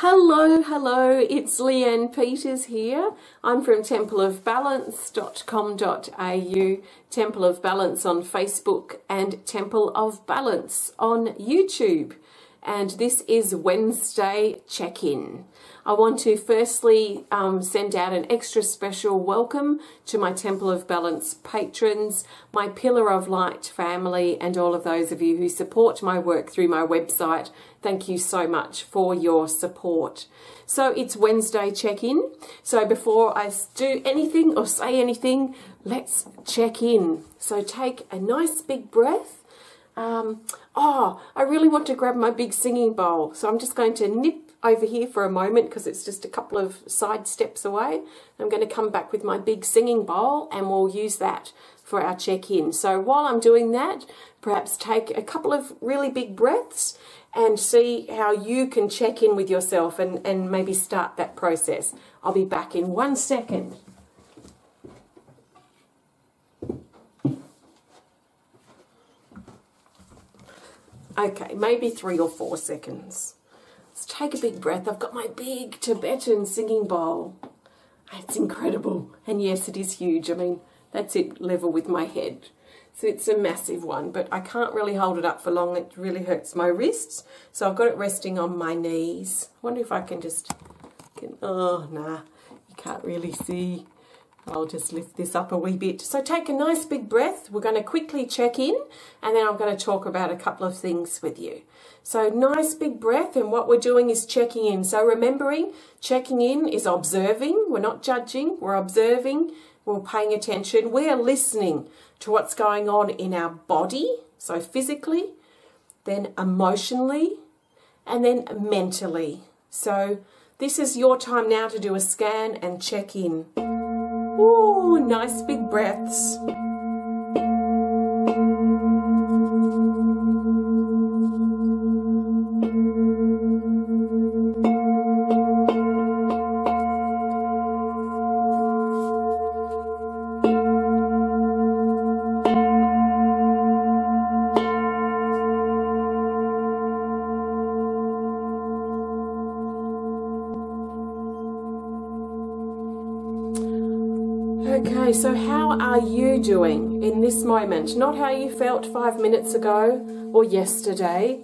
Hello, hello, it's Lee-Anne Peters here. I'm from templeofbalance.com.au, Temple of Balance on Facebook, and Temple of Balance on YouTube. And this is Wednesday check in. I want to firstly um, send out an extra special welcome to my Temple of Balance patrons, my Pillar of Light family, and all of those of you who support my work through my website. Thank you so much for your support. So it's Wednesday check in. So before I do anything or say anything, let's check in. So take a nice big breath. Um, oh, I really want to grab my big singing bowl. So I'm just going to nip over here for a moment because it's just a couple of side steps away. I'm going to come back with my big singing bowl and we'll use that for our check-in. So while I'm doing that, perhaps take a couple of really big breaths and see how you can check in with yourself and, and maybe start that process. I'll be back in one second. Okay, maybe three or four seconds. Let's take a big breath. I've got my big Tibetan singing bowl. It's incredible. And yes, it is huge. I mean, that's it level with my head. So it's a massive one, but I can't really hold it up for long. It really hurts my wrists. So I've got it resting on my knees. I wonder if I can just, can, oh, nah, you can't really see. I'll just lift this up a wee bit. So take a nice big breath. We're going to quickly check in and then I'm going to talk about a couple of things with you. So nice big breath and what we're doing is checking in. So remembering checking in is observing. We're not judging. We're observing. We're paying attention. We're listening to what's going on in our body. So physically, then emotionally, and then mentally. So this is your time now to do a scan and check in. Ooh, nice big breaths. How are you doing in this moment? Not how you felt five minutes ago or yesterday,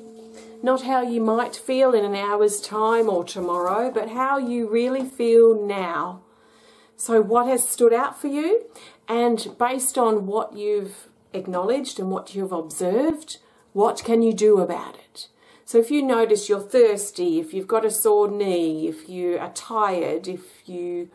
not how you might feel in an hour's time or tomorrow, but how you really feel now. So, what has stood out for you? And based on what you've acknowledged and what you've observed, what can you do about it? So, if you notice you're thirsty, if you've got a sore knee, if you are tired, if you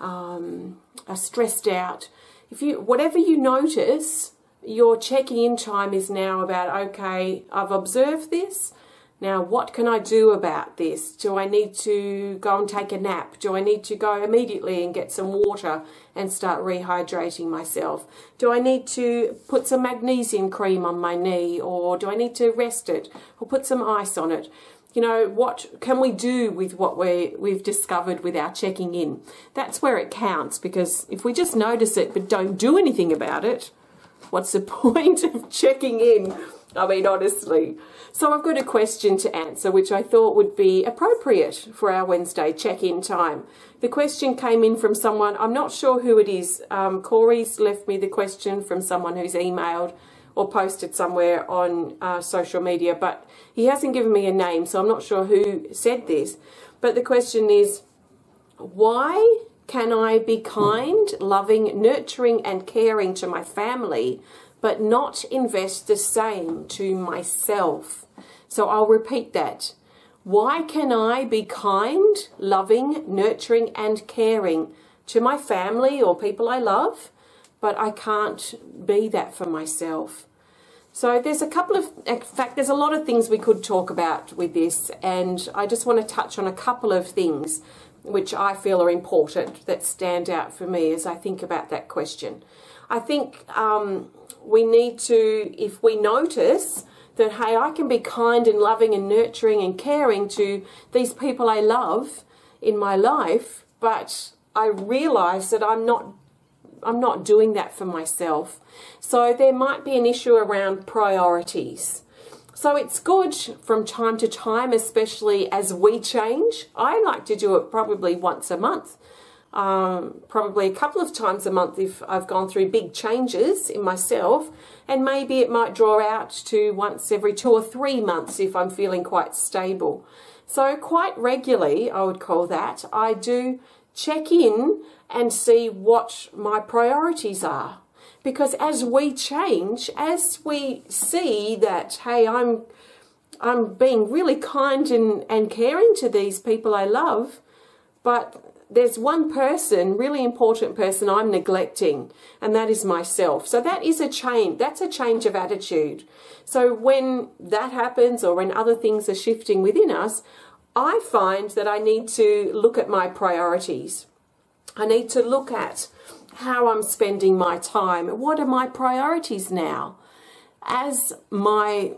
um, are stressed out, if you whatever you notice, your checking in time is now about okay, I've observed this. Now, what can I do about this? Do I need to go and take a nap? Do I need to go immediately and get some water and start rehydrating myself? Do I need to put some magnesium cream on my knee or do I need to rest it or put some ice on it? You know, what can we do with what we we've discovered with our checking in? That's where it counts because if we just notice it but don't do anything about it, what's the point of checking in? I mean, honestly. So I've got a question to answer, which I thought would be appropriate for our Wednesday check-in time. The question came in from someone, I'm not sure who it is. Um, Corey's left me the question from someone who's emailed or posted somewhere on uh, social media, but he hasn't given me a name, so I'm not sure who said this. But the question is, why can I be kind, loving, nurturing, and caring to my family, but not invest the same to myself? So I'll repeat that. Why can I be kind, loving, nurturing, and caring to my family or people I love, but I can't be that for myself. So there's a couple of, in fact, there's a lot of things we could talk about with this, and I just want to touch on a couple of things which I feel are important that stand out for me as I think about that question. I think um, we need to, if we notice that, hey, I can be kind and loving and nurturing and caring to these people I love in my life, but I realize that I'm not I'm not doing that for myself. So there might be an issue around priorities. So it's good from time to time, especially as we change. I like to do it probably once a month, um, probably a couple of times a month if I've gone through big changes in myself, and maybe it might draw out to once every two or three months if I'm feeling quite stable. So quite regularly, I would call that, I do check in and see what my priorities are because as we change, as we see that, hey, I'm I'm being really kind and, and caring to these people I love, but there's one person, really important person I'm neglecting, and that is myself. So that is a change. That's a change of attitude. So when that happens or when other things are shifting within us, I find that I need to look at my priorities. I need to look at how I'm spending my time. What are my priorities now? As my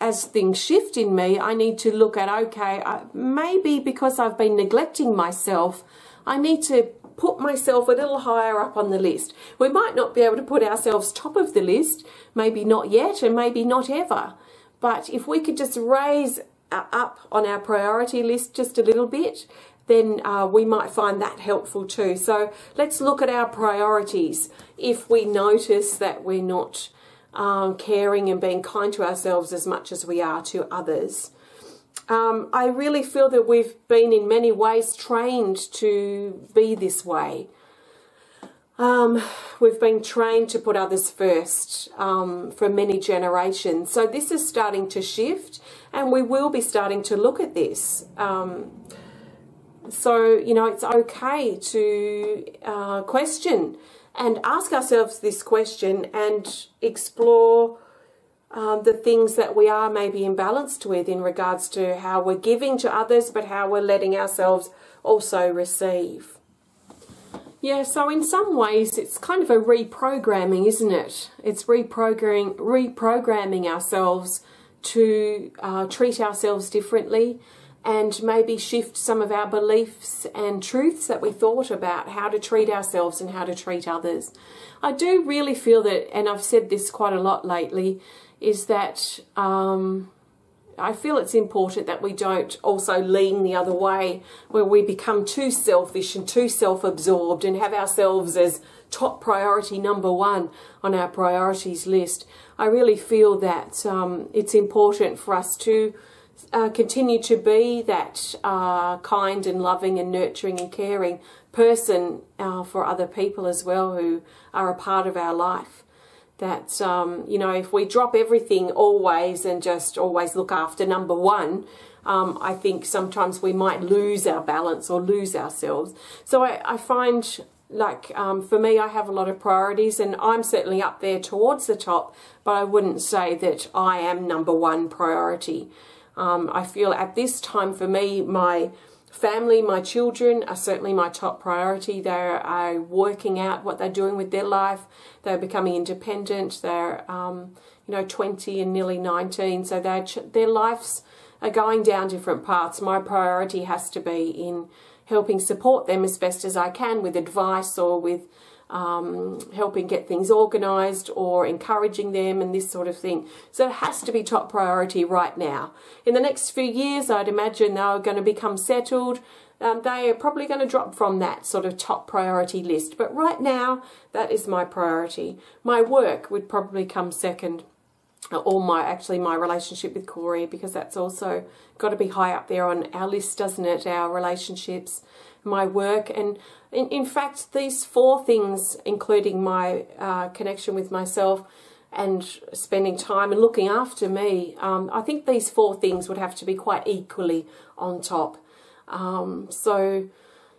as things shift in me, I need to look at okay, maybe because I've been neglecting myself, I need to put myself a little higher up on the list. We might not be able to put ourselves top of the list, maybe not yet, and maybe not ever. But if we could just raise up on our priority list just a little bit, then uh, we might find that helpful too. So let's look at our priorities. If we notice that we're not um, caring and being kind to ourselves as much as we are to others. Um, I really feel that we've been in many ways trained to be this way. Um, we've been trained to put others first um, for many generations. So this is starting to shift and we will be starting to look at this. Um, so, you know, it's okay to uh, question and ask ourselves this question and explore um, the things that we are maybe imbalanced with in regards to how we're giving to others, but how we're letting ourselves also receive. Yeah, so in some ways it's kind of a reprogramming, isn't it? It's reprogramming, reprogramming ourselves to uh, treat ourselves differently and maybe shift some of our beliefs and truths that we thought about how to treat ourselves and how to treat others. I do really feel that, and I've said this quite a lot lately, is that um, I feel it's important that we don't also lean the other way where we become too selfish and too self-absorbed and have ourselves as top priority number one on our priorities list. I really feel that um, it's important for us to uh, continue to be that uh, kind and loving and nurturing and caring person uh, for other people as well who are a part of our life. That, um, you know, if we drop everything always and just always look after number one, um, I think sometimes we might lose our balance or lose ourselves. So I, I find like um, for me, I have a lot of priorities and I'm certainly up there towards the top, but I wouldn't say that I am number one priority. Um, I feel at this time for me, my family, my children are certainly my top priority. They are working out what they're doing with their life. They're becoming independent. They're, um, you know, 20 and nearly 19. So their lives are going down different paths. My priority has to be in helping support them as best as I can with advice or with um, helping get things organised or encouraging them and this sort of thing. So it has to be top priority right now. In the next few years, I'd imagine they're going to become settled. Um, they are probably going to drop from that sort of top priority list. But right now, that is my priority. My work would probably come second or my actually my relationship with Corey because that's also got to be high up there on our list, doesn't it? Our relationships, my work, and in, in fact, these four things, including my uh, connection with myself and spending time and looking after me, um, I think these four things would have to be quite equally on top. Um, so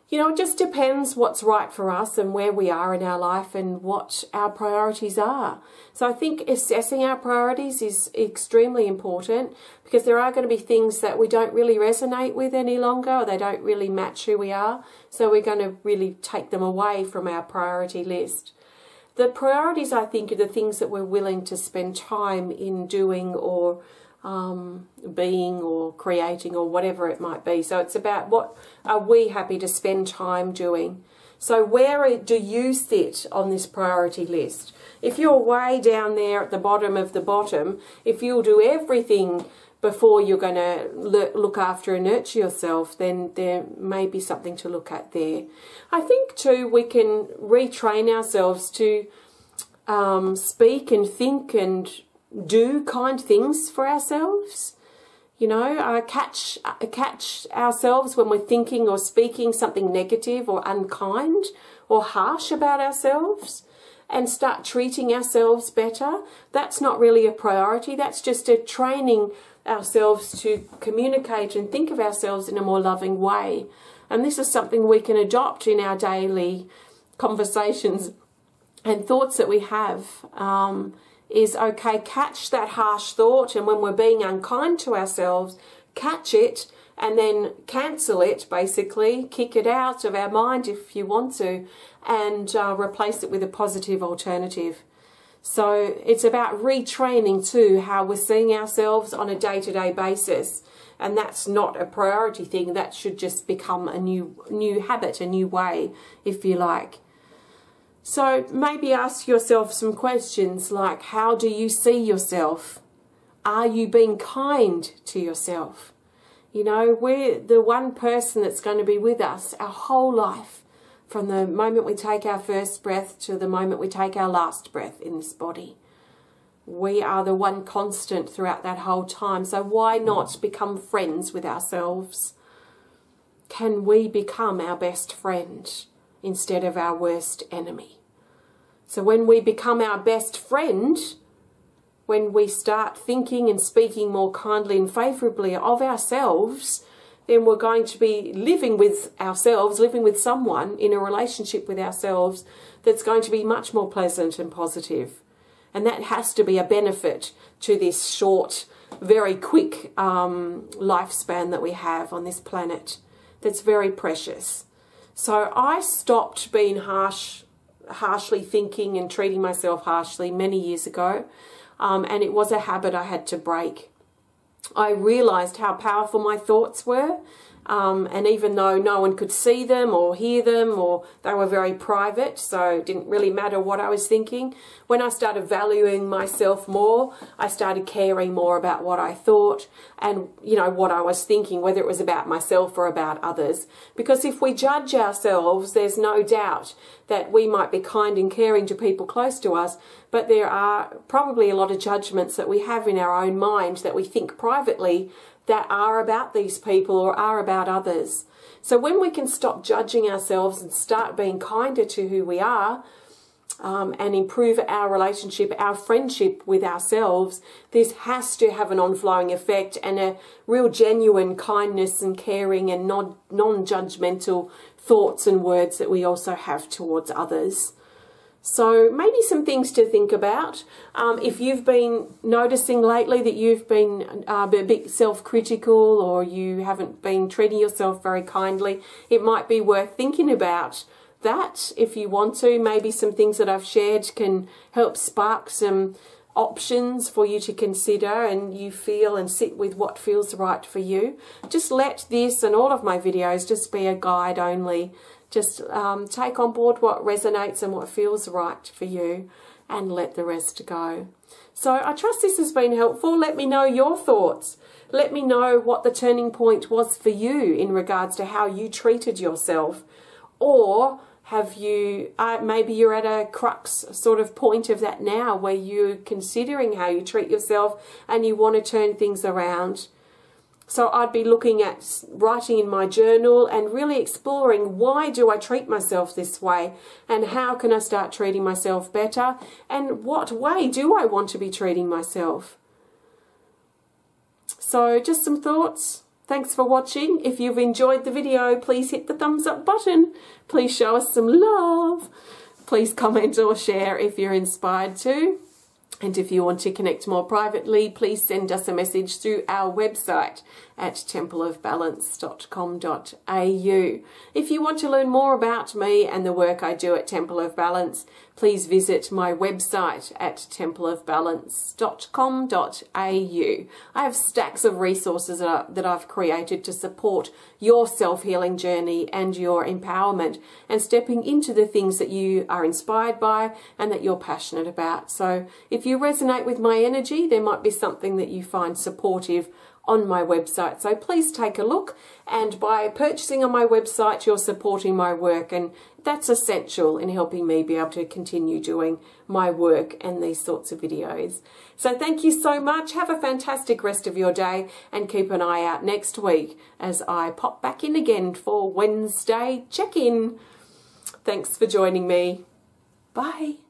you know, it just depends what's right for us and where we are in our life and what our priorities are. So I think assessing our priorities is extremely important because there are going to be things that we don't really resonate with any longer or they don't really match who we are. So we're going to really take them away from our priority list. The priorities, I think, are the things that we're willing to spend time in doing or um, being or creating or whatever it might be. So it's about what are we happy to spend time doing. So where do you sit on this priority list? If you're way down there at the bottom of the bottom, if you'll do everything before you're going to look after and nurture yourself, then there may be something to look at there. I think too we can retrain ourselves to um, speak and think and do kind things for ourselves. You know, uh, catch uh, catch ourselves when we're thinking or speaking something negative or unkind or harsh about ourselves and start treating ourselves better. That's not really a priority. That's just a training ourselves to communicate and think of ourselves in a more loving way. And this is something we can adopt in our daily conversations and thoughts that we have. Um, is okay, catch that harsh thought, and when we're being unkind to ourselves, catch it and then cancel it basically, kick it out of our mind if you want to, and uh, replace it with a positive alternative. So it's about retraining too how we're seeing ourselves on a day-to-day -day basis. And that's not a priority thing. That should just become a new new habit, a new way, if you like. So maybe ask yourself some questions like how do you see yourself? Are you being kind to yourself? You know, we're the one person that's going to be with us our whole life from the moment we take our first breath to the moment we take our last breath in this body. We are the one constant throughout that whole time. So why not become friends with ourselves? Can we become our best friend instead of our worst enemy? So when we become our best friend, when we start thinking and speaking more kindly and favourably of ourselves, then we're going to be living with ourselves, living with someone in a relationship with ourselves that's going to be much more pleasant and positive. And that has to be a benefit to this short, very quick um, lifespan that we have on this planet that's very precious. So I stopped being harsh, harshly thinking and treating myself harshly many years ago. Um, and it was a habit I had to break. I realized how powerful my thoughts were. Um, and even though no one could see them or hear them or they were very private, so it didn't really matter what I was thinking, when I started valuing myself more, I started caring more about what I thought and, you know, what I was thinking, whether it was about myself or about others. Because if we judge ourselves, there's no doubt that we might be kind and caring to people close to us, but there are probably a lot of judgments that we have in our own mind that we think privately that are about these people or are about others. So when we can stop judging ourselves and start being kinder to who we are, um, and improve our relationship, our friendship with ourselves, this has to have an on-flowing effect and a real genuine kindness and caring and non non-judgmental thoughts and words that we also have towards others. So maybe some things to think about. Um, if you've been noticing lately that you've been uh, a bit self-critical or you haven't been treating yourself very kindly, it might be worth thinking about that if you want to. Maybe some things that I've shared can help spark some options for you to consider and you feel and sit with what feels right for you. Just let this and all of my videos just be a guide only. Just um, take on board what resonates and what feels right for you and let the rest go. So I trust this has been helpful. Let me know your thoughts. Let me know what the turning point was for you in regards to how you treated yourself. Or have you, uh, maybe you're at a crux sort of point of that now where you're considering how you treat yourself and you want to turn things around. So I'd be looking at writing in my journal and really exploring why do I treat myself this way and how can I start treating myself better and what way do I want to be treating myself. So just some thoughts. Thanks for watching. If you've enjoyed the video, please hit the thumbs up button. Please show us some love. Please comment or share if you're inspired to. And if you want to connect more privately, please send us a message through our website at templeofbalance.com.au. If you want to learn more about me and the work I do at Temple of Balance, please visit my website at templeofbalance.com.au. I have stacks of resources that I've created to support your self-healing journey and your empowerment and stepping into the things that you are inspired by and that you're passionate about. So if you resonate with my energy, there might be something that you find supportive on my website. So please take a look and by purchasing on my website you're supporting my work and that's essential in helping me be able to continue doing my work and these sorts of videos. So thank you so much. Have a fantastic rest of your day and keep an eye out next week as I pop back in again for Wednesday check-in. Thanks for joining me. Bye.